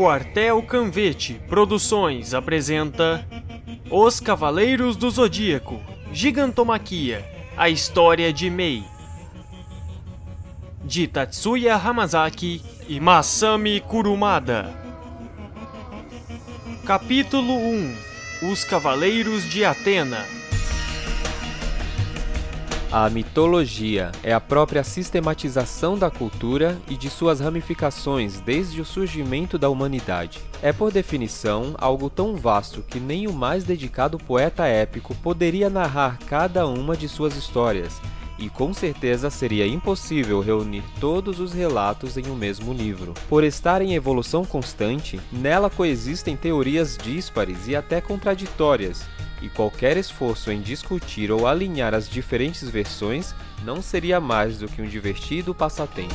Quartel Canvete Produções apresenta Os Cavaleiros do Zodíaco Gigantomaquia A História de Mei. De Tatsuya Hamazaki e Masami Kurumada. Capítulo 1 Os Cavaleiros de Atena A mitologia é a própria sistematização da cultura e de suas ramificações desde o surgimento da humanidade. É, por definição, algo tão vasto que nem o mais dedicado poeta épico poderia narrar cada uma de suas histórias, e com certeza seria impossível reunir todos os relatos em um mesmo livro. Por estar em evolução constante, nela coexistem teorias díspares e até contraditórias, e qualquer esforço em discutir ou alinhar as diferentes versões não seria mais do que um divertido passatempo.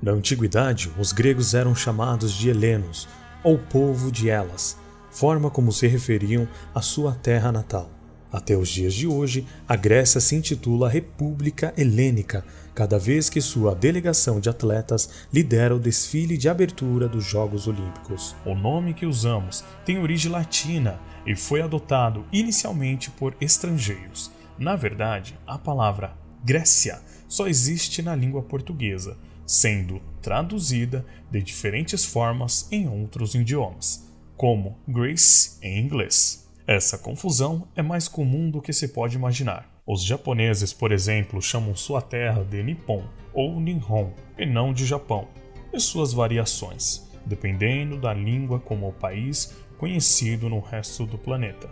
Na antiguidade, os gregos eram chamados de helenos, ou povo de Elas, forma como se referiam à sua terra natal. Até os dias de hoje, a Grécia se intitula República Helênica, cada vez que sua delegação de atletas lidera o desfile de abertura dos Jogos Olímpicos. O nome que usamos tem origem latina e foi adotado inicialmente por estrangeiros. Na verdade, a palavra Grécia só existe na língua portuguesa, sendo traduzida de diferentes formas em outros idiomas, como Greece em inglês. Essa confusão é mais comum do que se pode imaginar. Os japoneses, por exemplo, chamam sua terra de Nippon ou Nihon, e não de Japão, e suas variações, dependendo da língua como o país conhecido no resto do planeta.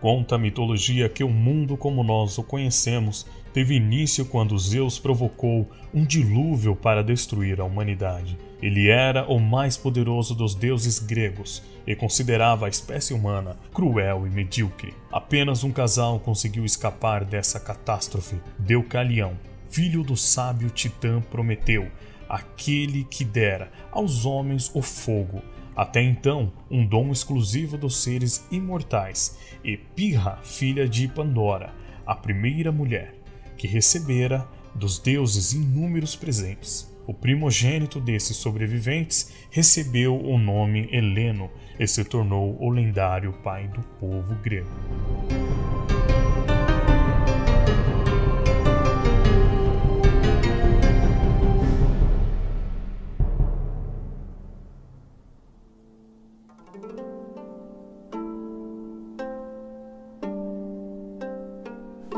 Conta a mitologia que o mundo como nós o conhecemos teve início quando Zeus provocou um dilúvio para destruir a humanidade. Ele era o mais poderoso dos deuses gregos e considerava a espécie humana cruel e medíocre. Apenas um casal conseguiu escapar dessa catástrofe: Deucalião, filho do sábio titã Prometeu, aquele que dera aos homens o fogo até então um dom exclusivo dos seres imortais, e Pirra, filha de Pandora, a primeira mulher, que recebera dos deuses inúmeros presentes. O primogênito desses sobreviventes recebeu o nome Heleno e se tornou o lendário pai do povo grego.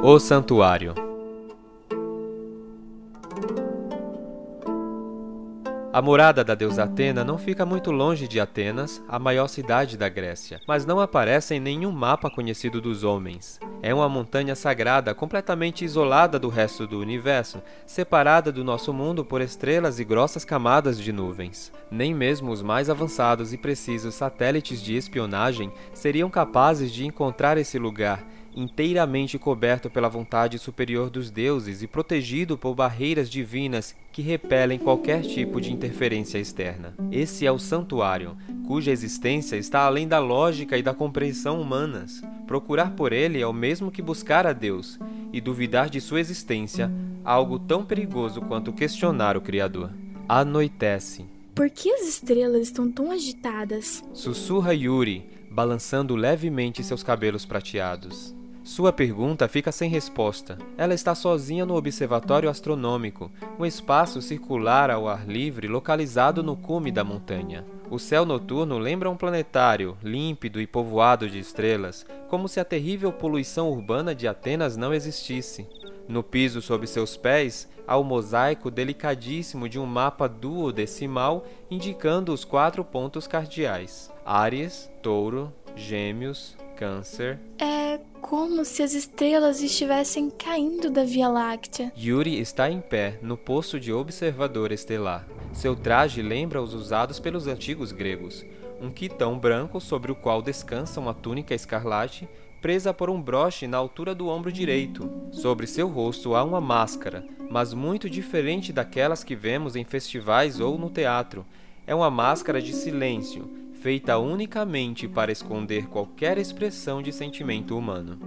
O Santuário A morada da deusa Atena não fica muito longe de Atenas, a maior cidade da Grécia, mas não aparece em nenhum mapa conhecido dos homens. É uma montanha sagrada completamente isolada do resto do universo, separada do nosso mundo por estrelas e grossas camadas de nuvens. Nem mesmo os mais avançados e precisos satélites de espionagem seriam capazes de encontrar esse lugar inteiramente coberto pela vontade superior dos deuses e protegido por barreiras divinas que repelem qualquer tipo de interferência externa. Esse é o santuário, cuja existência está além da lógica e da compreensão humanas. Procurar por ele é o mesmo que buscar a Deus, e duvidar de sua existência, algo tão perigoso quanto questionar o Criador. Anoitece. Por que as estrelas estão tão agitadas? Sussurra Yuri, balançando levemente seus cabelos prateados. Sua pergunta fica sem resposta. Ela está sozinha no observatório astronômico, um espaço circular ao ar livre localizado no cume da montanha. O céu noturno lembra um planetário, límpido e povoado de estrelas, como se a terrível poluição urbana de Atenas não existisse. No piso sob seus pés, há o mosaico delicadíssimo de um mapa duodecimal indicando os quatro pontos cardeais: Áries, Touro, Gêmeos, Câncer. É como se as estrelas estivessem caindo da Via Láctea. Yuri está em pé no posto de observador estelar. Seu traje lembra os usados pelos antigos gregos. Um quitão branco sobre o qual descansa uma túnica escarlate, presa por um broche na altura do ombro direito. Sobre seu rosto há uma máscara, mas muito diferente daquelas que vemos em festivais ou no teatro. É uma máscara de silêncio, feita unicamente para esconder qualquer expressão de sentimento humano.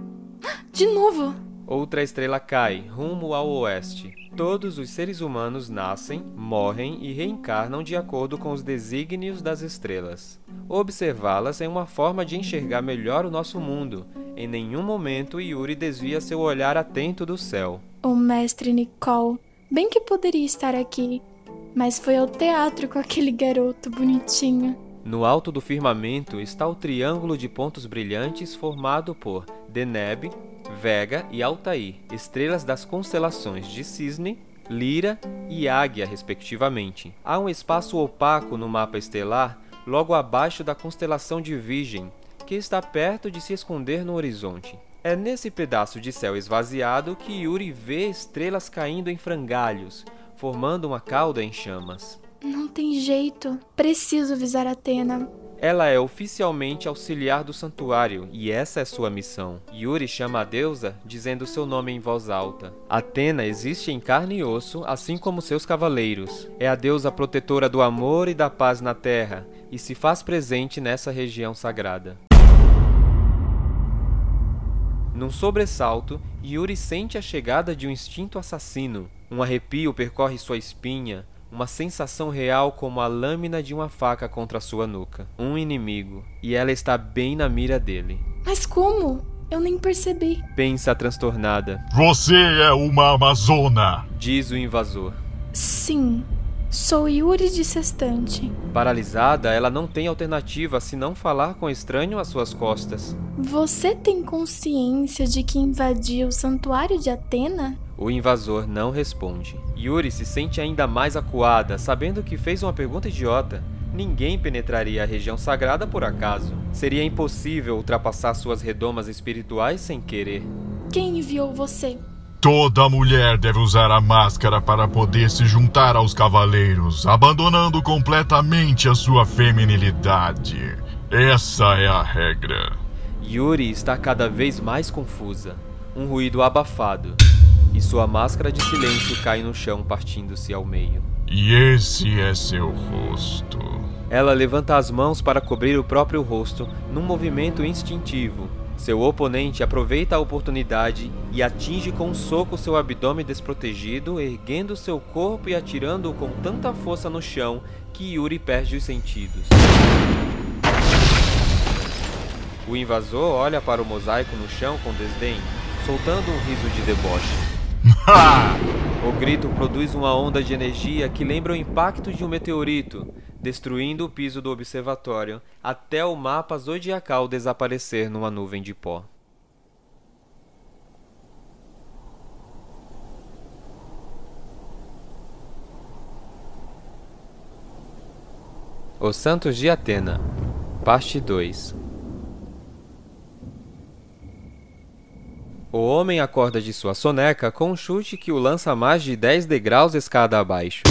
De novo! Outra estrela cai, rumo ao oeste. Todos os seres humanos nascem, morrem e reencarnam de acordo com os desígnios das estrelas. Observá-las é uma forma de enxergar melhor o nosso mundo. Em nenhum momento Yuri desvia seu olhar atento do céu. O mestre Nicole, bem que poderia estar aqui, mas foi ao teatro com aquele garoto bonitinho. No alto do firmamento está o triângulo de pontos brilhantes formado por Deneb, Vega e Altair, estrelas das constelações de Cisne, Lira e Águia, respectivamente. Há um espaço opaco no mapa estelar logo abaixo da constelação de Virgem, que está perto de se esconder no horizonte. É nesse pedaço de céu esvaziado que Yuri vê estrelas caindo em frangalhos, formando uma cauda em chamas. Não tem jeito. Preciso avisar Atena. Ela é oficialmente auxiliar do santuário e essa é sua missão. Yuri chama a deusa dizendo seu nome em voz alta. Atena existe em carne e osso, assim como seus cavaleiros. É a deusa protetora do amor e da paz na terra e se faz presente nessa região sagrada. Num sobressalto, Yuri sente a chegada de um instinto assassino. Um arrepio percorre sua espinha, uma sensação real como a lâmina de uma faca contra sua nuca. Um inimigo, e ela está bem na mira dele. Mas como? Eu nem percebi. Pensa transtornada. Você é uma amazona! Diz o invasor. Sim, sou Yuri de Sextante. Paralisada, ela não tem alternativa senão falar com o estranho às suas costas. Você tem consciência de que invadiu o santuário de Atena? O invasor não responde. Yuri se sente ainda mais acuada, sabendo que fez uma pergunta idiota. Ninguém penetraria a região sagrada por acaso. Seria impossível ultrapassar suas redomas espirituais sem querer. Quem enviou você? Toda mulher deve usar a máscara para poder se juntar aos cavaleiros, abandonando completamente a sua feminilidade. Essa é a regra. Yuri está cada vez mais confusa. Um ruído abafado e sua máscara de silêncio cai no chão, partindo-se ao meio. E esse é seu rosto. Ela levanta as mãos para cobrir o próprio rosto, num movimento instintivo. Seu oponente aproveita a oportunidade e atinge com um soco seu abdômen desprotegido, erguendo seu corpo e atirando-o com tanta força no chão que Yuri perde os sentidos. O invasor olha para o mosaico no chão com desdém, soltando um riso de deboche. O grito produz uma onda de energia que lembra o impacto de um meteorito, destruindo o piso do observatório até o mapa zodiacal desaparecer numa nuvem de pó. Os Santos de Atena, Parte 2 O homem acorda de sua soneca com um chute que o lança mais de 10 degraus escada abaixo.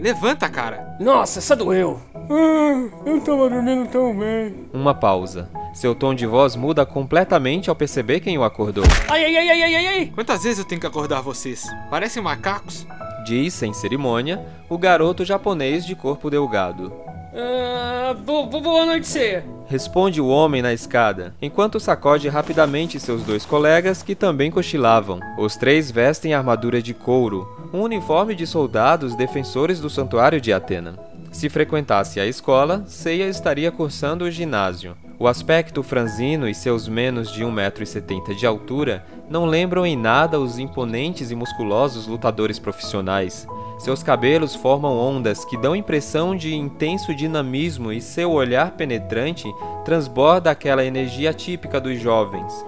Levanta, cara. Nossa, essa doeu. Ah, eu tava dormindo tão bem. Uma pausa. Seu tom de voz muda completamente ao perceber quem o acordou. Ai, ai, ai, ai, ai, ai, ai. Quantas vezes eu tenho que acordar vocês? Parecem macacos. Diz, sem cerimônia, o garoto japonês de corpo delgado. Ah, bo- bo- boa noite, Ceia. Responde o homem na escada, enquanto sacode rapidamente seus dois colegas que também cochilavam. Os três vestem armadura de couro, um uniforme de soldados defensores do santuário de Atena. Se frequentasse a escola, Seiya estaria cursando o ginásio. O aspecto franzino e seus menos de 1,70m de altura não lembram em nada os imponentes e musculosos lutadores profissionais. Seus cabelos formam ondas que dão impressão de intenso dinamismo e seu olhar penetrante transborda aquela energia típica dos jovens.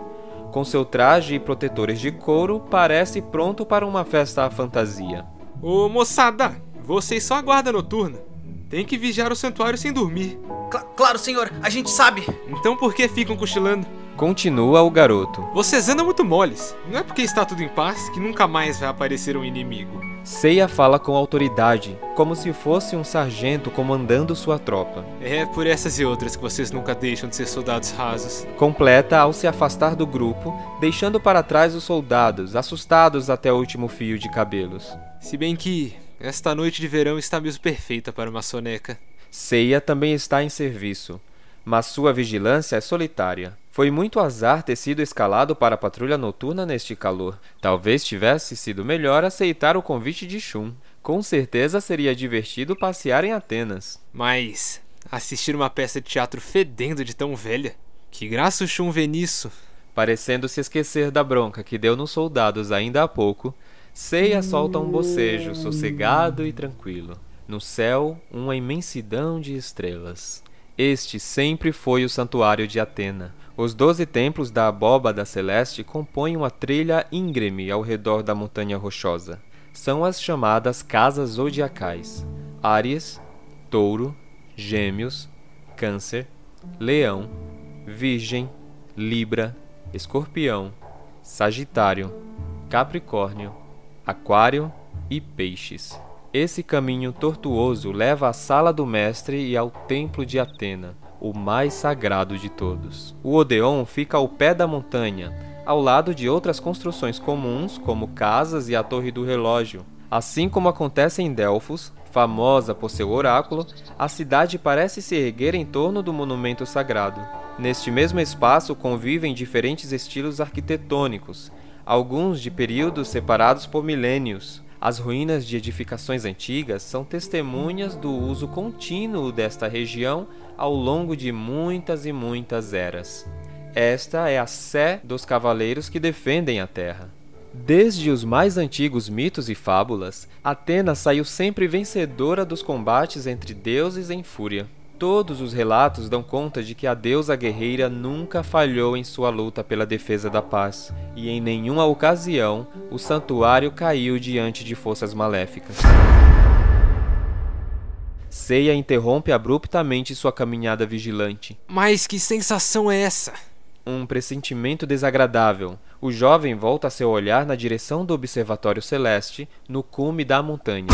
Com seu traje e protetores de couro, parece pronto para uma festa à fantasia. Ô moçada, vocês são a guarda noturna. Tem que vigiar o santuário sem dormir. Cla- claro, senhor, a gente sabe. Então por que ficam cochilando? Continua o garoto. Vocês andam muito moles. Não é porque está tudo em paz que nunca mais vai aparecer um inimigo. Seiya fala com autoridade, como se fosse um sargento comandando sua tropa. É por essas e outras que vocês nunca deixam de ser soldados rasos. Completa ao se afastar do grupo, deixando para trás os soldados, assustados até o último fio de cabelos. Se bem que esta noite de verão está mesmo perfeita para uma soneca. Ceia também está em serviço, mas sua vigilância é solitária. Foi muito azar ter sido escalado para a patrulha noturna neste calor. Talvez tivesse sido melhor aceitar o convite de Shun. Com certeza seria divertido passear em Atenas. Mas assistir uma peça de teatro fedendo de tão velha. Que graça o Shun vê nisso. Parecendo se esquecer da bronca que deu nos soldados ainda há pouco, Ceia solta um bocejo sossegado e tranquilo. No céu, uma imensidão de estrelas. Este sempre foi o santuário de Atena. Os doze templos da abóbada celeste compõem uma trilha íngreme ao redor da montanha rochosa. São as chamadas casas zodiacais: Áries, Touro, Gêmeos, Câncer, Leão, Virgem, Libra, Escorpião, Sagitário, Capricórnio, Aquário e Peixes. Esse caminho tortuoso leva à sala do mestre e ao templo de Atena, o mais sagrado de todos. O Odeon fica ao pé da montanha, ao lado de outras construções comuns, como casas e a Torre do Relógio. Assim como acontece em Delfos, famosa por seu oráculo, a cidade parece se erguer em torno do monumento sagrado. Neste mesmo espaço convivem diferentes estilos arquitetônicos, alguns de períodos separados por milênios, as ruínas de edificações antigas são testemunhas do uso contínuo desta região ao longo de muitas e muitas eras. Esta é a sé dos cavaleiros que defendem a terra. Desde os mais antigos mitos e fábulas, Atena saiu sempre vencedora dos combates entre deuses em fúria. Todos os relatos dão conta de que a deusa guerreira nunca falhou em sua luta pela defesa da paz, e em nenhuma ocasião o santuário caiu diante de forças maléficas. Ceia interrompe abruptamente sua caminhada vigilante. Mas que sensação é essa? Um pressentimento desagradável. O jovem volta seu olhar na direção do observatório celeste, no cume da montanha.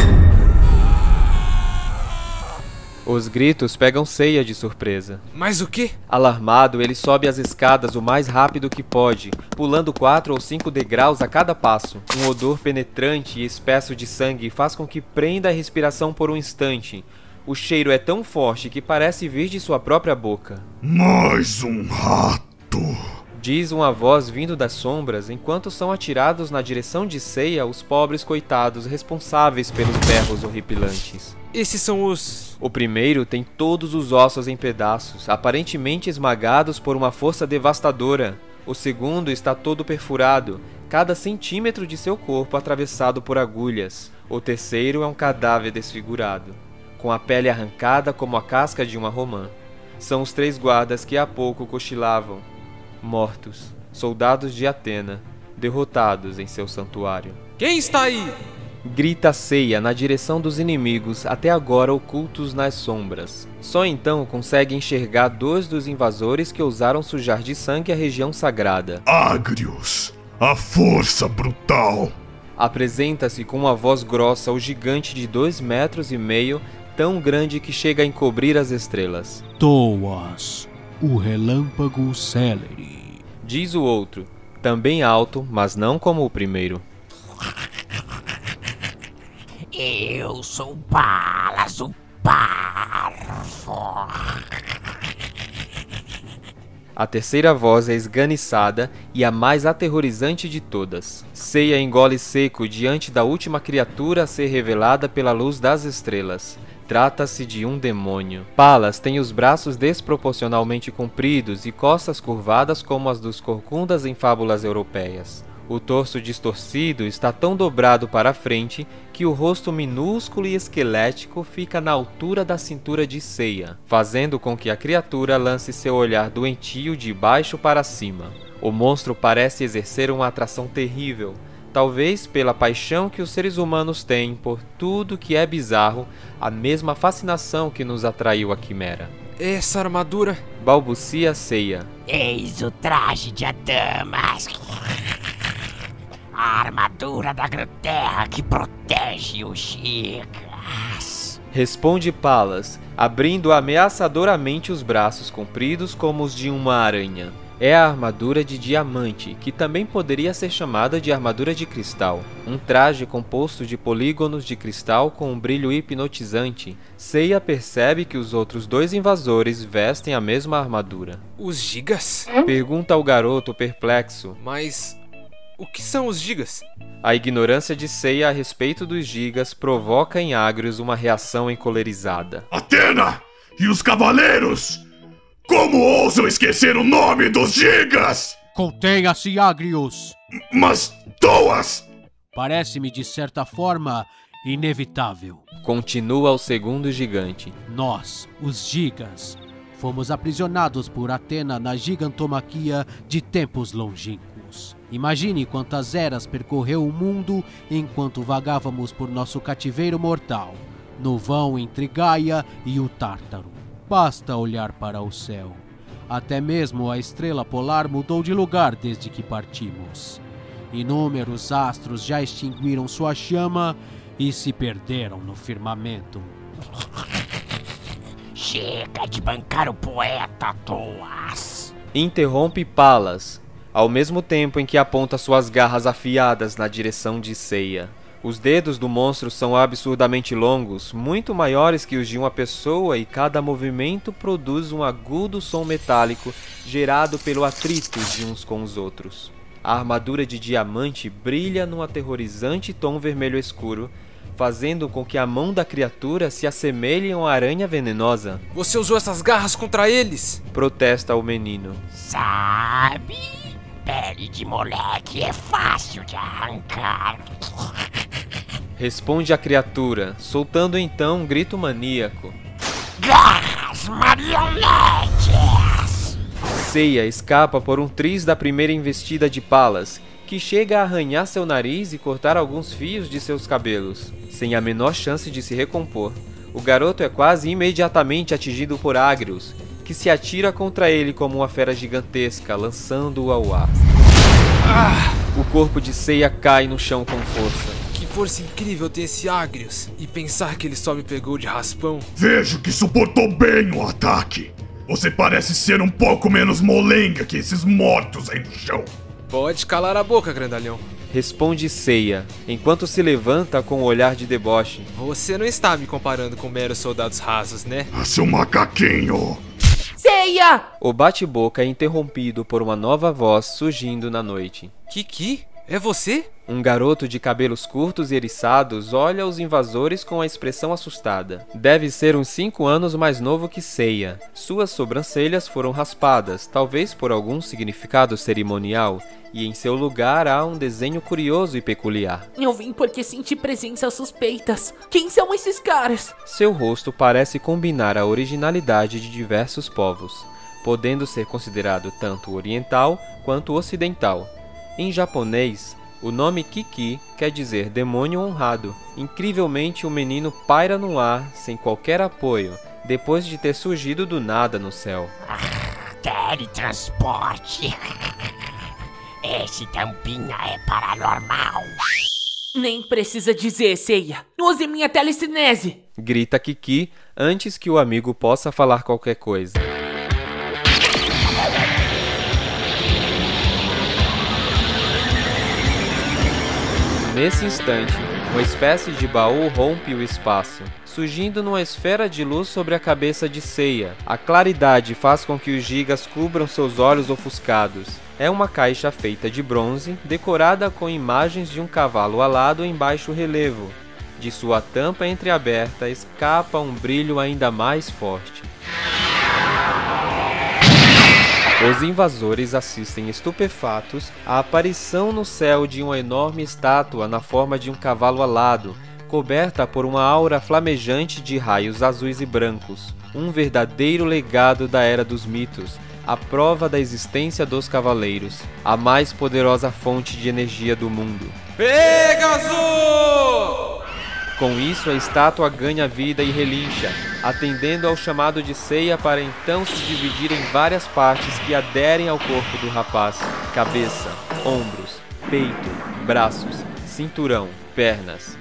Os gritos pegam ceia de surpresa. Mas o quê? Alarmado, ele sobe as escadas o mais rápido que pode, pulando quatro ou cinco degraus a cada passo. Um odor penetrante e espesso de sangue faz com que prenda a respiração por um instante. O cheiro é tão forte que parece vir de sua própria boca. Mais um rato! Diz uma voz vindo das sombras enquanto são atirados na direção de ceia os pobres coitados responsáveis pelos berros horripilantes. Esses são os. O primeiro tem todos os ossos em pedaços, aparentemente esmagados por uma força devastadora. O segundo está todo perfurado, cada centímetro de seu corpo atravessado por agulhas. O terceiro é um cadáver desfigurado, com a pele arrancada como a casca de uma romã. São os três guardas que há pouco cochilavam, mortos, soldados de Atena, derrotados em seu santuário. Quem está aí? grita ceia na direção dos inimigos até agora ocultos nas sombras. Só então consegue enxergar dois dos invasores que ousaram sujar de sangue a região sagrada. Agrios, a força brutal. Apresenta-se com uma voz grossa o gigante de dois metros e meio, tão grande que chega a encobrir as estrelas. Toas, o relâmpago célere. Diz o outro, também alto, mas não como o primeiro. Eu sou Balas, o Parvo. A terceira voz é esganiçada e a mais aterrorizante de todas. Ceia engole seco diante da última criatura a ser revelada pela luz das estrelas. Trata-se de um demônio. Palas tem os braços desproporcionalmente compridos e costas curvadas como as dos corcundas em fábulas europeias. O torso distorcido está tão dobrado para a frente que o rosto minúsculo e esquelético fica na altura da cintura de ceia, fazendo com que a criatura lance seu olhar doentio de baixo para cima. O monstro parece exercer uma atração terrível, talvez pela paixão que os seres humanos têm por tudo que é bizarro, a mesma fascinação que nos atraiu a quimera. Essa armadura. Balbucia ceia. Eis o traje de Adamas. A armadura da Terra que protege os chicas. Responde Palas, abrindo ameaçadoramente os braços compridos como os de uma aranha. É a armadura de diamante, que também poderia ser chamada de armadura de cristal. Um traje composto de polígonos de cristal com um brilho hipnotizante. Seiya percebe que os outros dois invasores vestem a mesma armadura. Os gigas? Pergunta ao garoto perplexo. Mas o que são os gigas? A ignorância de Seiya a respeito dos gigas provoca em Agrios uma reação encolerizada. Atena! E os cavaleiros! Como ousam esquecer o nome dos gigas? Contenha-se, Agrius! Mas, Toas! Parece-me, de certa forma, inevitável. Continua o segundo gigante. Nós, os gigas, fomos aprisionados por Atena na gigantomaquia de tempos longínquos. Imagine quantas eras percorreu o mundo enquanto vagávamos por nosso cativeiro mortal, no vão entre Gaia e o Tártaro. Basta olhar para o céu. Até mesmo a estrela polar mudou de lugar desde que partimos. Inúmeros astros já extinguiram sua chama e se perderam no firmamento. Chega de bancar o poeta, Toas. Interrompe Palas, ao mesmo tempo em que aponta suas garras afiadas na direção de Seiya. Os dedos do monstro são absurdamente longos, muito maiores que os de uma pessoa, e cada movimento produz um agudo som metálico gerado pelo atrito de uns com os outros. A armadura de diamante brilha num aterrorizante tom vermelho escuro, fazendo com que a mão da criatura se assemelhe a uma aranha venenosa. Você usou essas garras contra eles? Protesta o menino. Sabe? Pele de moleque é fácil de arrancar. Responde a criatura, soltando então um grito maníaco. Garras marionetes! Seiya escapa por um triz da primeira investida de Palas, que chega a arranhar seu nariz e cortar alguns fios de seus cabelos, sem a menor chance de se recompor. O garoto é quase imediatamente atingido por Agrius, que se atira contra ele como uma fera gigantesca, lançando-o ao ar. Ah! O corpo de Seiya cai no chão com força. Que força incrível ter esse Agrius. E pensar que ele só me pegou de raspão. Vejo que suportou bem o ataque. Você parece ser um pouco menos molenga que esses mortos aí no chão. Pode calar a boca, grandalhão. Responde Seiya, enquanto se levanta com um olhar de deboche. Você não está me comparando com meros soldados rasos, né? Ah, seu macaquinho! Seiya! O bate-boca é interrompido por uma nova voz surgindo na noite. Kiki? É você? Um garoto de cabelos curtos e eriçados olha os invasores com a expressão assustada. Deve ser uns cinco anos mais novo que Seiya. Suas sobrancelhas foram raspadas, talvez por algum significado cerimonial, e em seu lugar há um desenho curioso e peculiar. Eu vim porque senti presenças suspeitas. Quem são esses caras? Seu rosto parece combinar a originalidade de diversos povos, podendo ser considerado tanto oriental quanto ocidental. Em japonês, o nome Kiki quer dizer demônio honrado. Incrivelmente, o menino paira no ar sem qualquer apoio, depois de ter surgido do nada no céu. Teletransporte. Esse tampinha é paranormal. Nem precisa dizer, Seiya. Use minha telecinese. Grita Kiki antes que o amigo possa falar qualquer coisa. Nesse instante, uma espécie de baú rompe o espaço, surgindo numa esfera de luz sobre a cabeça de Seiya. A claridade faz com que os gigas cubram seus olhos ofuscados. É uma caixa feita de bronze, decorada com imagens de um cavalo alado em baixo relevo. De sua tampa entreaberta escapa um brilho ainda mais forte. Os invasores assistem estupefatos à aparição no céu de uma enorme estátua na forma de um cavalo alado, coberta por uma aura flamejante de raios azuis e brancos. Um verdadeiro legado da Era dos Mitos, a prova da existência dos cavaleiros, a mais poderosa fonte de energia do mundo. Pegasus! Com isso, a estátua ganha vida e relincha, atendendo ao chamado de ceia para então se dividir em várias partes que aderem ao corpo do rapaz: cabeça, ombros, peito, braços, cinturão, pernas.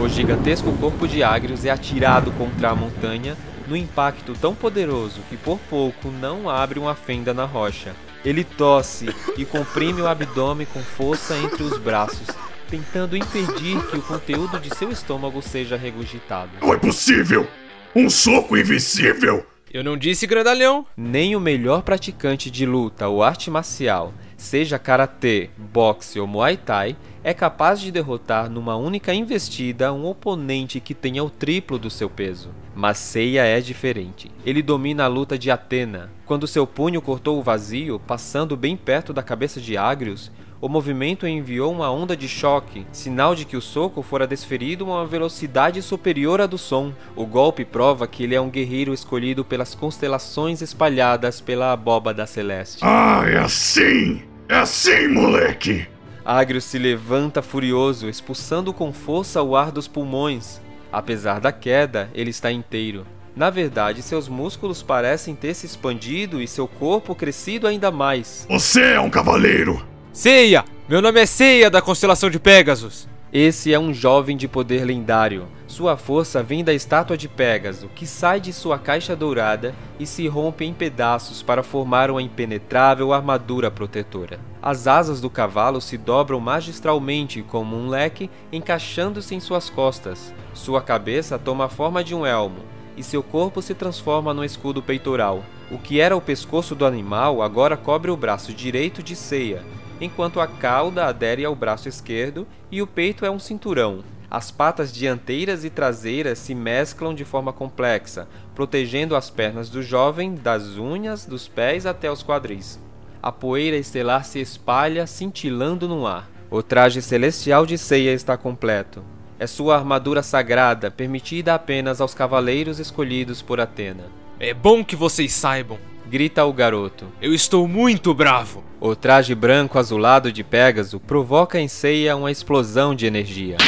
O gigantesco corpo de Agrius é atirado contra a montanha, no impacto tão poderoso que por pouco não abre uma fenda na rocha. Ele tosse e comprime o abdômen com força entre os braços, tentando impedir que o conteúdo de seu estômago seja regurgitado. Não é possível! Um soco invisível! Eu não disse grandalhão. Nem o melhor praticante de luta ou arte marcial, seja karatê, boxe ou muay thai, é capaz de derrotar numa única investida um oponente que tenha o triplo do seu peso. Mas Seiya é diferente. Ele domina a luta de Atena. Quando seu punho cortou o vazio, passando bem perto da cabeça de Agrius, o movimento enviou uma onda de choque, sinal de que o soco fora desferido a uma velocidade superior à do som. O golpe prova que ele é um guerreiro escolhido pelas constelações espalhadas pela abóbada celeste. Ah, é assim! É assim, moleque! Agrius se levanta furioso, expulsando com força o ar dos pulmões. Apesar da queda, ele está inteiro. Na verdade, seus músculos parecem ter se expandido e seu corpo crescido ainda mais. Você é um cavaleiro! Ceia! Meu nome é Ceia da constelação de Pégasus. Esse é um jovem de poder lendário. Sua força vem da estátua de Pégaso, que sai de sua caixa dourada e se rompe em pedaços para formar uma impenetrável armadura protetora. As asas do cavalo se dobram magistralmente como um leque, encaixando-se em suas costas. Sua cabeça toma a forma de um elmo e seu corpo se transforma num escudo peitoral. O que era o pescoço do animal agora cobre o braço direito de Ceia, enquanto a cauda adere ao braço esquerdo e o peito é um cinturão. As patas dianteiras e traseiras se mesclam de forma complexa, protegendo as pernas do jovem das unhas dos pés até os quadris. A poeira estelar se espalha, cintilando no ar. O traje celestial de ceia está completo. É sua armadura sagrada, permitida apenas aos cavaleiros escolhidos por Atena. É bom que vocês saibam. Grita o garoto. Eu estou muito bravo. O traje branco azulado de Pégaso provoca em Ceia uma explosão de energia.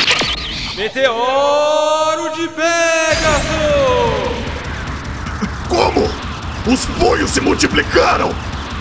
Meteoro de Pégaso! Como? Os punhos se multiplicaram!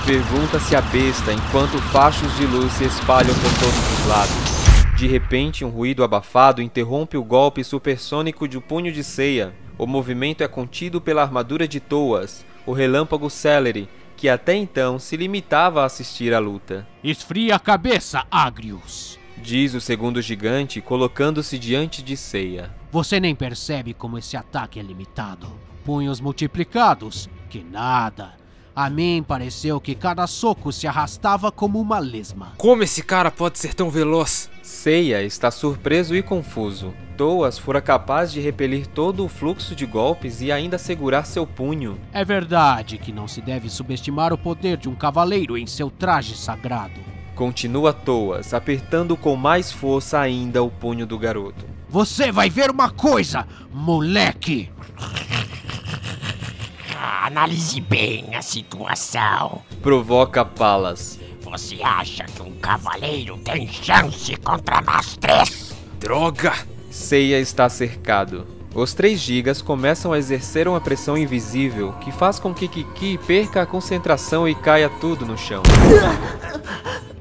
Pergunta-se a besta enquanto fachos de luz se espalham por todos os lados. De repente, um ruído abafado interrompe o golpe supersônico de punho de ceia. O movimento é contido pela armadura de Toas, o relâmpago Celery, que até então se limitava a assistir à luta. Esfria a cabeça, Agrius! Diz o segundo gigante, colocando-se diante de Ceia. Você nem percebe como esse ataque é limitado. Punhos multiplicados? Que nada. A mim pareceu que cada soco se arrastava como uma lesma. Como esse cara pode ser tão veloz? Ceia está surpreso e confuso. Toas fora capaz de repelir todo o fluxo de golpes e ainda segurar seu punho. É verdade que não se deve subestimar o poder de um cavaleiro em seu traje sagrado. Continua Toas, apertando com mais força ainda o punho do garoto. Você vai ver uma coisa, moleque! Analise bem a situação. Provoca Palas. Você acha que um cavaleiro tem chance contra nós três? Droga! Ceia está cercado. Os três gigas começam a exercer uma pressão invisível que faz com que Kiki perca a concentração e caia tudo no chão.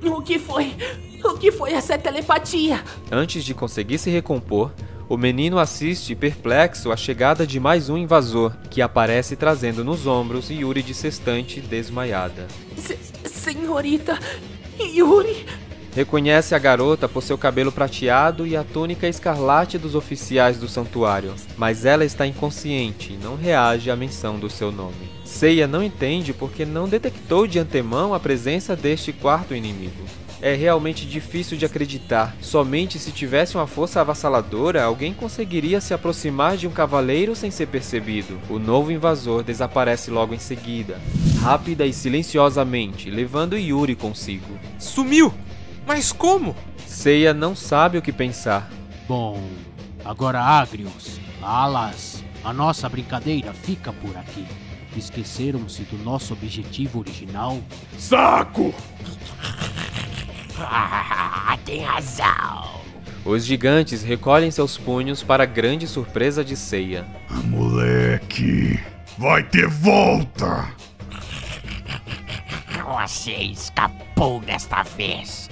O que foi? O que foi essa telepatia? Antes de conseguir se recompor, o menino assiste perplexo a chegada de mais um invasor, que aparece trazendo nos ombros Yuri de sextante desmaiada. Senhorita Yuri? Reconhece a garota por seu cabelo prateado e a túnica escarlate dos oficiais do santuário, mas ela está inconsciente e não reage à menção do seu nome. Seiya não entende porque não detectou de antemão a presença deste quarto inimigo. É realmente difícil de acreditar. Somente se tivesse uma força avassaladora, alguém conseguiria se aproximar de um cavaleiro sem ser percebido. O novo invasor desaparece logo em seguida, rápida e silenciosamente, levando Yuri consigo. Sumiu! Mas como? Seiya não sabe o que pensar. Bom, agora Agrius, Alas, a nossa brincadeira fica por aqui. Esqueceram-se do nosso objetivo original? Saco! Ah, tem razão. Os gigantes recolhem seus punhos para grande surpresa de Ceia. Moleque, vai ter volta! Você escapou desta vez,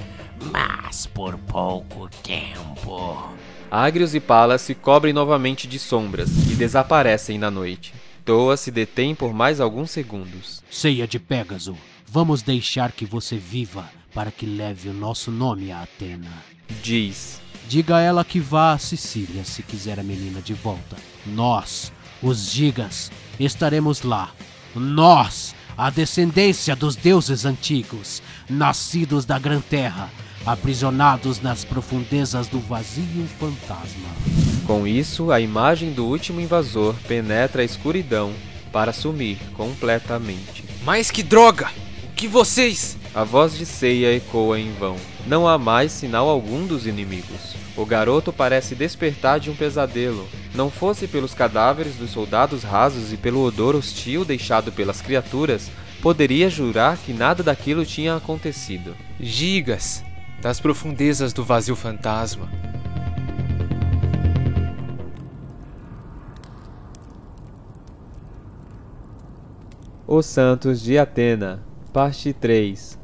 mas por pouco tempo. Agrios e Palas se cobrem novamente de sombras e desaparecem na noite. Toa se detém por mais alguns segundos. Ceia de Pégaso, vamos deixar que você viva para que leve o nosso nome a Atena. Diz. Diga a ela que vá a Sicília se quiser a menina de volta. Nós, os Gigas, estaremos lá. Nós, a descendência dos deuses antigos, nascidos da Gran Terra, aprisionados nas profundezas do vazio fantasma. Com isso, a imagem do último invasor penetra a escuridão para sumir completamente. Mas que droga! O que vocês. A voz de Seiya ecoa em vão. Não há mais sinal algum dos inimigos. O garoto parece despertar de um pesadelo. Não fosse pelos cadáveres dos soldados rasos e pelo odor hostil deixado pelas criaturas, poderia jurar que nada daquilo tinha acontecido. Gigas das profundezas do vazio fantasma. Os Santos de Atena, parte 3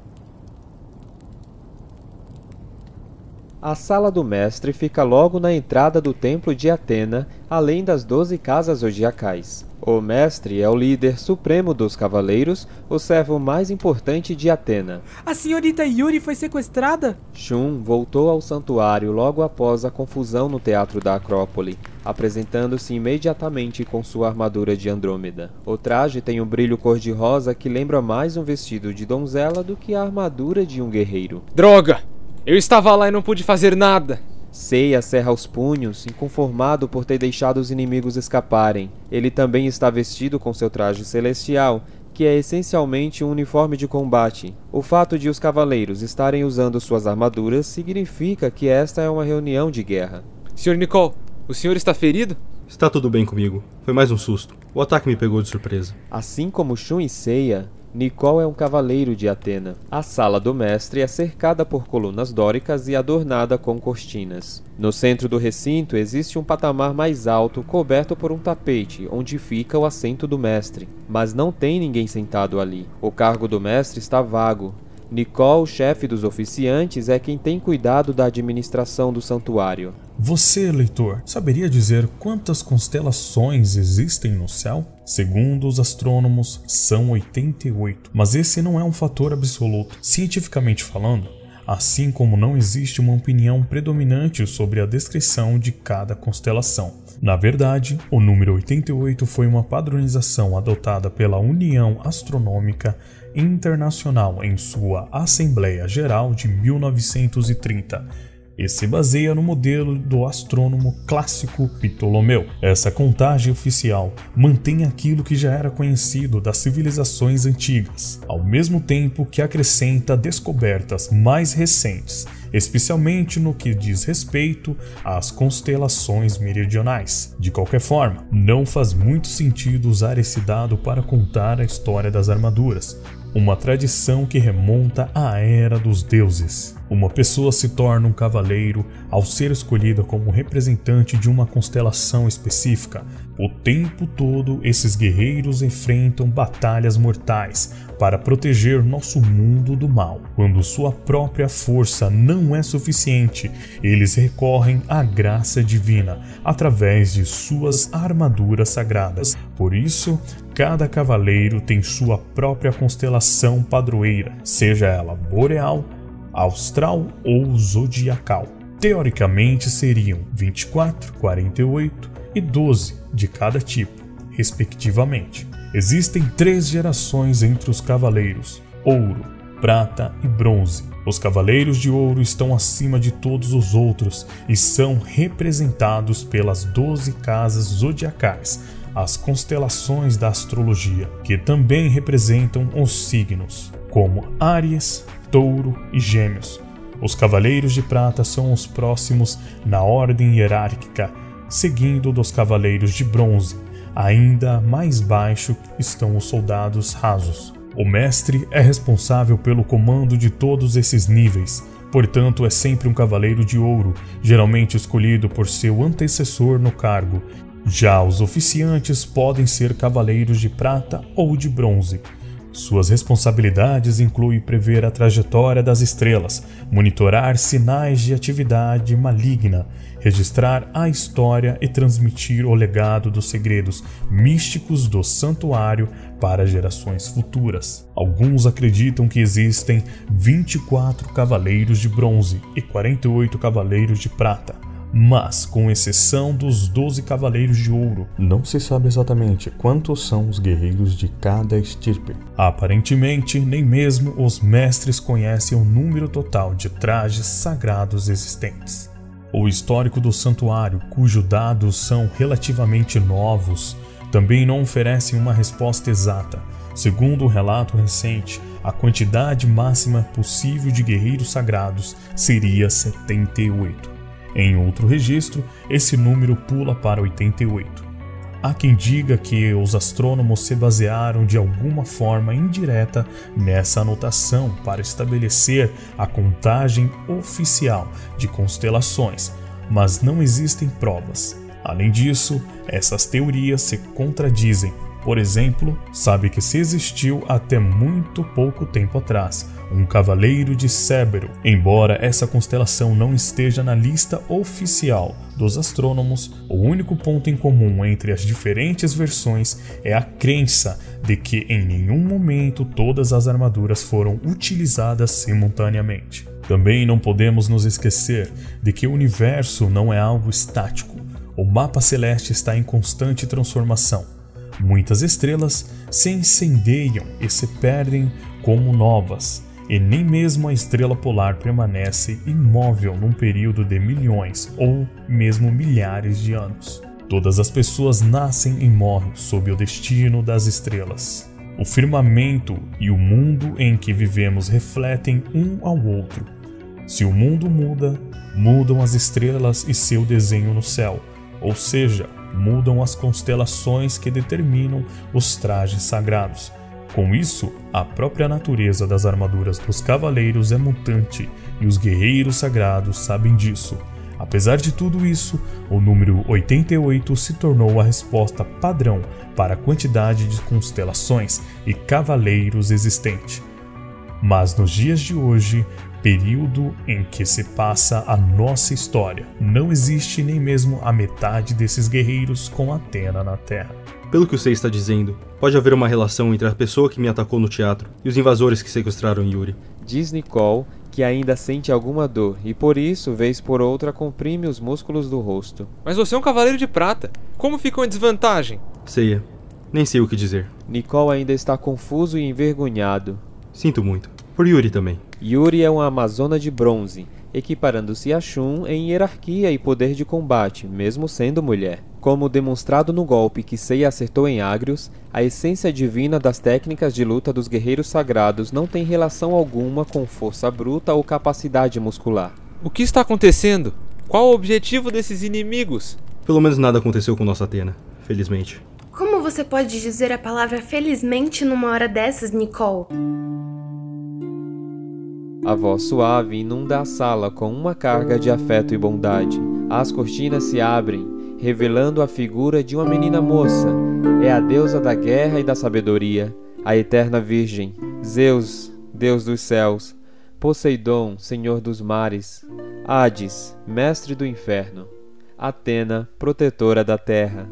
A sala do mestre fica logo na entrada do templo de Atena, além das doze casas zodiacais. O mestre é o líder supremo dos cavaleiros, o servo mais importante de Atena. A senhorita Yuri foi sequestrada? Shun voltou ao santuário logo após a confusão no teatro da Acrópole, apresentando-se imediatamente com sua armadura de Andrômeda. O traje tem um brilho cor-de-rosa que lembra mais um vestido de donzela do que a armadura de um guerreiro. Droga! Eu estava lá e não pude fazer nada. Seiya cerra os punhos, inconformado por ter deixado os inimigos escaparem. Ele também está vestido com seu traje celestial, que é essencialmente um uniforme de combate. O fato de os cavaleiros estarem usando suas armaduras significa que esta é uma reunião de guerra. Sr. Nicole, o senhor está ferido? Está tudo bem comigo. Foi mais um susto. O ataque me pegou de surpresa. Assim como Shun e Seiya, Nicol é um cavaleiro de Atena. A sala do mestre é cercada por colunas dóricas e adornada com cortinas. No centro do recinto existe um patamar mais alto coberto por um tapete, onde fica o assento do mestre. Mas não tem ninguém sentado ali. O cargo do mestre está vago. Nicol, chefe dos oficiantes, é quem tem cuidado da administração do santuário. Você, leitor, saberia dizer quantas constelações existem no céu? Segundo os astrônomos, são 88, mas esse não é um fator absoluto. Cientificamente falando, assim como não existe uma opinião predominante sobre a descrição de cada constelação. Na verdade, o número 88 foi uma padronização adotada pela União Astronômica Internacional em sua Assembleia Geral de 1930 e se baseia no modelo do astrônomo clássico Ptolomeu. Essa contagem oficial mantém aquilo que já era conhecido das civilizações antigas, ao mesmo tempo que acrescenta descobertas mais recentes, especialmente no que diz respeito às constelações meridionais. De qualquer forma, não faz muito sentido usar esse dado para contar a história das armaduras, uma tradição que remonta à era dos deuses. Uma pessoa se torna um cavaleiro ao ser escolhida como representante de uma constelação específica. O tempo todo, esses guerreiros enfrentam batalhas mortais para proteger nosso mundo do mal. Quando sua própria força não é suficiente, eles recorrem à graça divina através de suas armaduras sagradas. Por isso, cada cavaleiro tem sua própria constelação padroeira, seja ela boreal, austral ou zodiacal. Teoricamente seriam 24, 48 e 12 de cada tipo, respectivamente. Existem três gerações entre os cavaleiros: ouro, prata e bronze. Os cavaleiros de ouro estão acima de todos os outros e são representados pelas 12 casas zodiacais, as constelações da astrologia, que também representam os signos, como Áries, Touro e Gêmeos. Os Cavaleiros de Prata são os próximos na ordem hierárquica, seguindo dos Cavaleiros de Bronze. Ainda mais baixo estão os Soldados Rasos. O Mestre é responsável pelo comando de todos esses níveis, portanto, é sempre um Cavaleiro de Ouro, geralmente escolhido por seu antecessor no cargo. Já os oficiantes podem ser Cavaleiros de Prata ou de Bronze. Suas responsabilidades incluem prever a trajetória das estrelas, monitorar sinais de atividade maligna, registrar a história e transmitir o legado dos segredos místicos do santuário para gerações futuras. Alguns acreditam que existem 24 cavaleiros de bronze e 48 cavaleiros de prata mas, com exceção dos doze cavaleiros de ouro, não se sabe exatamente quantos são os guerreiros de cada estirpe. Aparentemente, nem mesmo os mestres conhecem o número total de trajes sagrados existentes. O histórico do santuário, cujos dados são relativamente novos, também não oferece uma resposta exata. Segundo o um relato recente, a quantidade máxima possível de guerreiros sagrados seria 78. Em outro registro, esse número pula para 88. Há quem diga que os astrônomos se basearam de alguma forma indireta nessa anotação para estabelecer a contagem oficial de constelações, mas não existem provas. Além disso, essas teorias se contradizem. Por exemplo, sabe que se existiu até muito pouco tempo atrás um cavaleiro de Cébero. Embora essa constelação não esteja na lista oficial dos astrônomos, o único ponto em comum entre as diferentes versões é a crença de que em nenhum momento todas as armaduras foram utilizadas simultaneamente. Também não podemos nos esquecer de que o universo não é algo estático. O mapa celeste está em constante transformação. Muitas estrelas se incendeiam e se perdem como novas e nem mesmo a estrela polar permanece imóvel num período de milhões ou mesmo milhares de anos. Todas as pessoas nascem e morrem sob o destino das estrelas. O firmamento e o mundo em que vivemos refletem um ao outro. Se o mundo muda, mudam as estrelas e seu desenho no céu, ou seja, mudam as constelações que determinam os trajes sagrados com isso, a própria natureza das armaduras dos cavaleiros é mutante e os guerreiros sagrados sabem disso. Apesar de tudo isso, o número 88 se tornou a resposta padrão para a quantidade de constelações e cavaleiros existente. Mas nos dias de hoje, período em que se passa a nossa história, não existe nem mesmo a metade desses guerreiros com Atena na Terra. Pelo que você está dizendo, pode haver uma relação entre a pessoa que me atacou no teatro e os invasores que sequestraram Yuri. Diz Nicole que ainda sente alguma dor e por isso, vez por outra, comprime os músculos do rosto. Mas você é um cavaleiro de prata. Como ficou em desvantagem? Ceia. Nem sei o que dizer. Nicole ainda está confuso e envergonhado. Sinto muito. Por Yuri também. Yuri é uma amazona de bronze, equiparando-se a Shun em hierarquia e poder de combate, mesmo sendo mulher. Como demonstrado no golpe que Seiya acertou em Agrios, a essência divina das técnicas de luta dos guerreiros sagrados não tem relação alguma com força bruta ou capacidade muscular. O que está acontecendo? Qual o objetivo desses inimigos? Pelo menos nada aconteceu com nossa Atena, felizmente. Como você pode dizer a palavra felizmente numa hora dessas, Nicole? A voz suave inunda a sala com uma carga de afeto e bondade. As cortinas se abrem revelando a figura de uma menina moça. É a deusa da guerra e da sabedoria, a eterna Virgem, Zeus, Deus dos céus, Poseidon, Senhor dos mares, Hades, mestre do inferno, Atena, protetora da terra,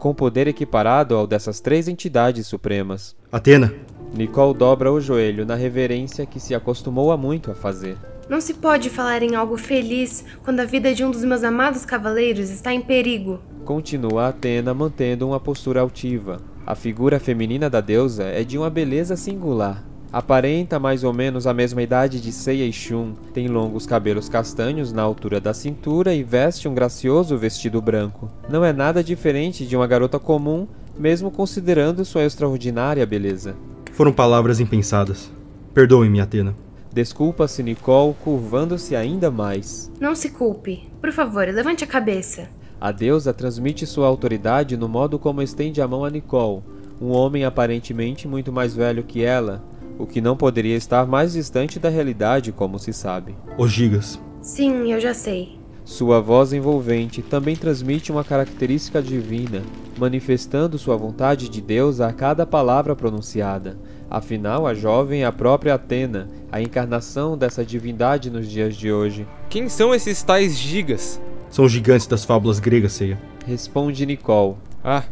com poder equiparado ao dessas três entidades supremas. Atena! Nicole dobra o joelho na reverência que se acostumou há muito a fazer. Não se pode falar em algo feliz quando a vida de um dos meus amados cavaleiros está em perigo. Continua Atena mantendo uma postura altiva. A figura feminina da deusa é de uma beleza singular. Aparenta mais ou menos a mesma idade de Seiya e Shun, tem longos cabelos castanhos na altura da cintura e veste um gracioso vestido branco. Não é nada diferente de uma garota comum, mesmo considerando sua extraordinária beleza. Foram palavras impensadas. Perdoe-me, Atena. Desculpa-se Nicole, curvando-se ainda mais. Não se culpe. Por favor, levante a cabeça. A deusa transmite sua autoridade no modo como estende a mão a Nicole, um homem aparentemente muito mais velho que ela, o que não poderia estar mais distante da realidade, como se sabe. Os gigas. Sim, eu já sei. Sua voz envolvente também transmite uma característica divina, manifestando sua vontade de Deus a cada palavra pronunciada. Afinal, a jovem é a própria Atena, a encarnação dessa divindade nos dias de hoje. Quem são esses tais gigas? São os gigantes das fábulas gregas, Ceia. Responde Nicole. Ah,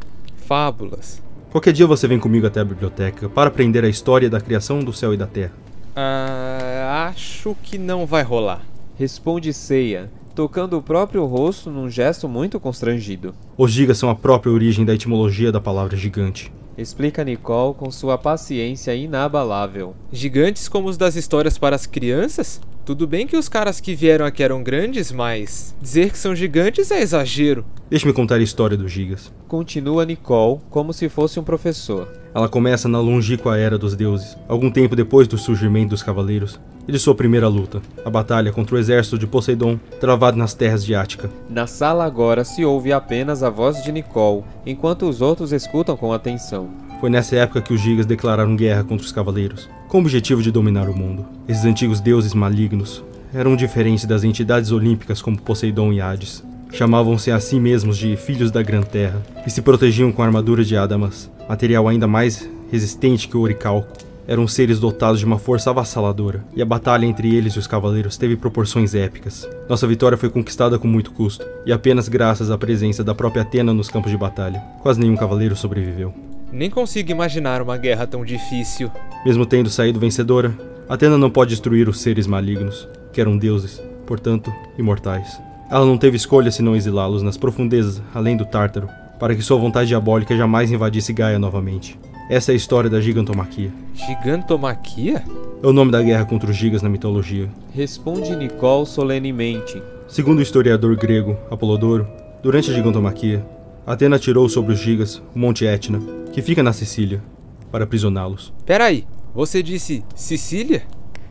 fábulas. Qualquer dia você vem comigo até a biblioteca para aprender a história da criação do céu e da terra. Ah, acho que não vai rolar. Responde Ceia, tocando o próprio rosto num gesto muito constrangido. Os gigas são a própria origem da etimologia da palavra gigante. Explica Nicole com sua paciência inabalável. Gigantes como os das histórias para as crianças? Tudo bem que os caras que vieram aqui eram grandes, mas dizer que são gigantes é exagero. Deixe-me contar a história dos gigas. Continua Nicole como se fosse um professor. Ela começa na longínqua era dos deuses, algum tempo depois do surgimento dos cavaleiros e de sua primeira luta, a batalha contra o exército de Poseidon, travado nas terras de Ática. Na sala agora se ouve apenas a voz de Nicole, enquanto os outros escutam com atenção. Foi nessa época que os gigas declararam guerra contra os cavaleiros, com o objetivo de dominar o mundo. Esses antigos deuses malignos eram diferentes das entidades olímpicas como Poseidon e Hades. Chamavam-se a si mesmos de Filhos da Gran Terra e se protegiam com a armadura de Adamas, material ainda mais resistente que o oricalco. Eram seres dotados de uma força avassaladora, e a batalha entre eles e os cavaleiros teve proporções épicas. Nossa vitória foi conquistada com muito custo, e apenas graças à presença da própria Atena nos campos de batalha. Quase nenhum cavaleiro sobreviveu. Nem consigo imaginar uma guerra tão difícil. Mesmo tendo saído vencedora, Atena não pode destruir os seres malignos, que eram deuses, portanto, imortais. Ela não teve escolha senão exilá-los nas profundezas, além do Tártaro, para que sua vontade diabólica jamais invadisse Gaia novamente. Essa é a história da gigantomaquia. Gigantomaquia? É o nome da guerra contra os gigas na mitologia. Responde Nicole solenemente. Segundo o historiador grego Apolodoro, durante a gigantomaquia, Atena tirou sobre os gigas o Monte Etna, que fica na Sicília, para aprisioná-los. Peraí, você disse Sicília?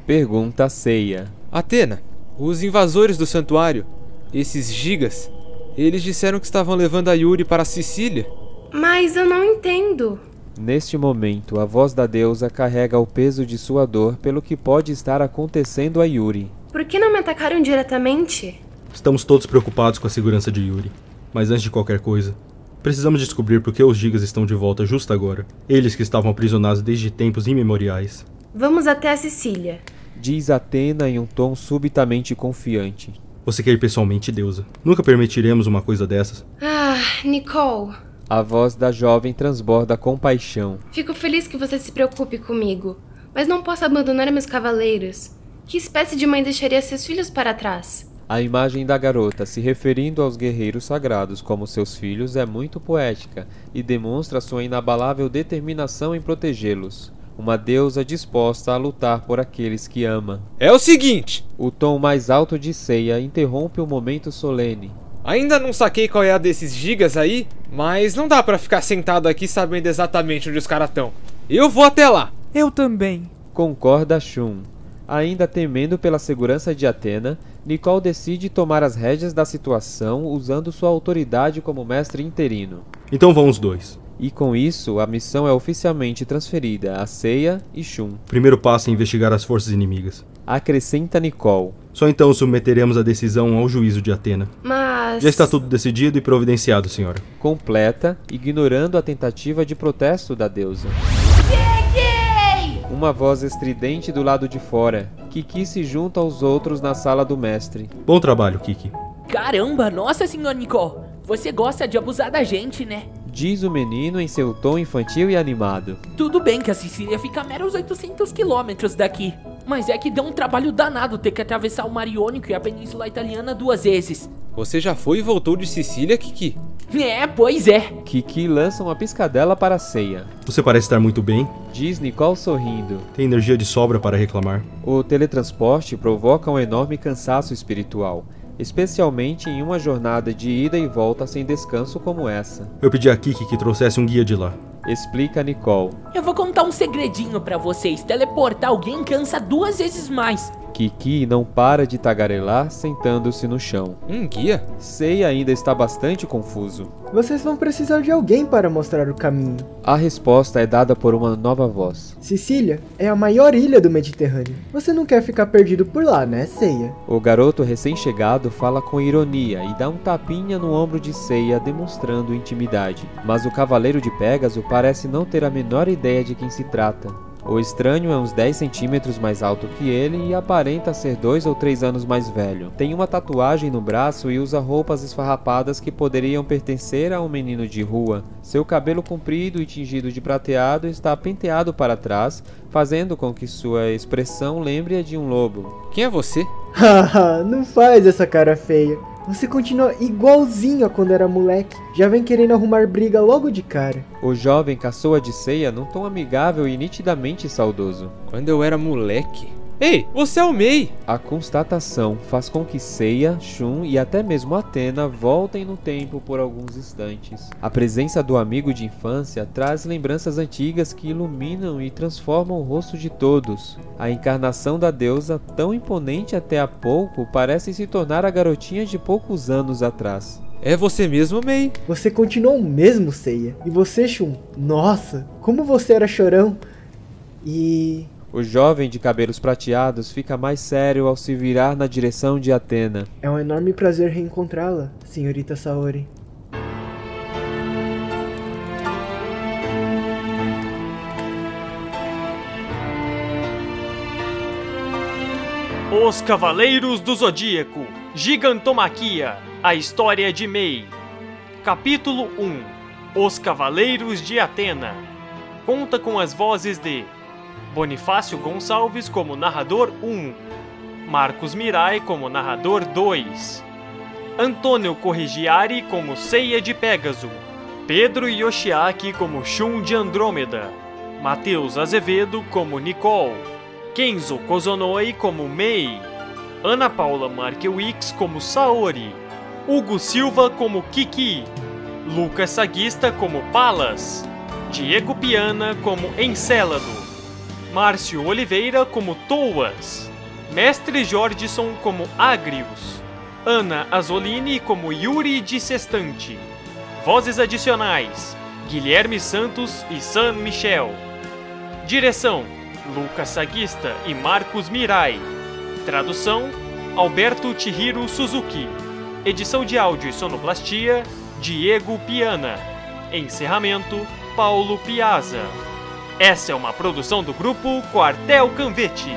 Pergunta Ceia. Atena, os invasores do santuário, esses gigas, eles disseram que estavam levando a Yuri para a Sicília. Mas eu não entendo. Neste momento, a voz da deusa carrega o peso de sua dor pelo que pode estar acontecendo a Yuri. Por que não me atacaram diretamente? Estamos todos preocupados com a segurança de Yuri. Mas antes de qualquer coisa, precisamos descobrir por que os Gigas estão de volta justo agora. Eles que estavam aprisionados desde tempos imemoriais. Vamos até a Sicília. Diz Atena em um tom subitamente confiante. Você quer ir pessoalmente, deusa? Nunca permitiremos uma coisa dessas. Ah, Nicole. A voz da jovem transborda compaixão. Fico feliz que você se preocupe comigo, mas não posso abandonar meus cavaleiros. Que espécie de mãe deixaria seus filhos para trás? A imagem da garota se referindo aos guerreiros sagrados como seus filhos é muito poética e demonstra sua inabalável determinação em protegê-los. Uma deusa disposta a lutar por aqueles que ama. É o seguinte! O tom mais alto de ceia interrompe o momento solene. Ainda não saquei qual é a desses gigas aí, mas não dá para ficar sentado aqui sabendo exatamente onde os caras estão. Eu vou até lá. Eu também. Concorda Shun. Ainda temendo pela segurança de Atena, Nicole decide tomar as rédeas da situação usando sua autoridade como mestre interino. Então vão os dois. E com isso, a missão é oficialmente transferida a Seiya e Shun. Primeiro passo é investigar as forças inimigas. Acrescenta Nicole. Só então submeteremos a decisão ao juízo de Atena. Mas. Já está tudo decidido e providenciado, senhora. Completa, ignorando a tentativa de protesto da deusa. Uma voz estridente do lado de fora. Kiki se junta aos outros na sala do mestre. Bom trabalho, Kiki. Caramba, nossa senhora Nicole. Você gosta de abusar da gente, né? Diz o menino em seu tom infantil e animado. Tudo bem que a Sicília fica a meros 800 quilômetros daqui. Mas é que deu um trabalho danado ter que atravessar o Mar Iônico e a Península Italiana duas vezes. Você já foi e voltou de Sicília, Kiki? É, pois é. Kiki lança uma piscadela para a ceia. Você parece estar muito bem. Diz Nicole sorrindo. Tem energia de sobra para reclamar. O teletransporte provoca um enorme cansaço espiritual especialmente em uma jornada de ida e volta sem descanso como essa. Eu pedi a Kiki que trouxesse um guia de lá. Explica Nicole. Eu vou contar um segredinho para vocês. Teleportar alguém cansa duas vezes mais. Kiki não para de tagarelar sentando-se no chão. Um guia? Sei ainda está bastante confuso. Vocês vão precisar de alguém para mostrar o caminho. A resposta é dada por uma nova voz. Sicília é a maior ilha do Mediterrâneo. Você não quer ficar perdido por lá, né, Ceia? O garoto recém-chegado fala com ironia e dá um tapinha no ombro de Ceia, demonstrando intimidade. Mas o cavaleiro de Pégaso parece não ter a menor ideia de quem se trata. O estranho é uns 10 centímetros mais alto que ele e aparenta ser dois ou três anos mais velho. Tem uma tatuagem no braço e usa roupas esfarrapadas que poderiam pertencer a um menino de rua. Seu cabelo comprido e tingido de prateado está penteado para trás, fazendo com que sua expressão lembre a de um lobo. Quem é você? Haha, não faz essa cara feia. Você continua igualzinho a quando era moleque. Já vem querendo arrumar briga logo de cara. O jovem caçoa de ceia num tom amigável e nitidamente saudoso. Quando eu era moleque. Ei, você é o Mei! A constatação faz com que Seiya, Shun e até mesmo Atena voltem no tempo por alguns instantes. A presença do amigo de infância traz lembranças antigas que iluminam e transformam o rosto de todos. A encarnação da deusa, tão imponente até há pouco, parece se tornar a garotinha de poucos anos atrás. É você mesmo, Mei? Você continuou o mesmo, Seiya. E você, Shun? Nossa, como você era chorão. E o jovem de cabelos prateados fica mais sério ao se virar na direção de Atena. É um enorme prazer reencontrá-la, senhorita Saori. Os Cavaleiros do Zodíaco Gigantomaquia A História de Mei Capítulo 1 Os Cavaleiros de Atena Conta com as vozes de Bonifácio Gonçalves como narrador 1, Marcos Mirai como narrador 2, Antônio Corrigiari como Ceia de Pégaso, Pedro Yoshiaki como Shun de Andrômeda, Matheus Azevedo como Nicole, Kenzo Kozonoi como Mei, Ana Paula Markewicz como Saori, Hugo Silva como Kiki, Lucas Saguista como Palas, Diego Piana como Encélado, Márcio Oliveira como Toas, Mestre Jordison como Agrius, Ana Azolini como Yuri de Sextante. Vozes adicionais: Guilherme Santos e San Michel. Direção: Lucas Saguista e Marcos Mirai. Tradução: Alberto Chihiro Suzuki. Edição de áudio e sonoplastia: Diego Piana. Encerramento: Paulo Piazza. Essa é uma produção do grupo Quartel Canvete.